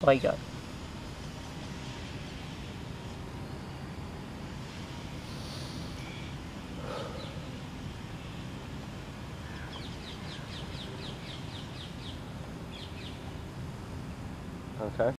Oh Oiga. Okay.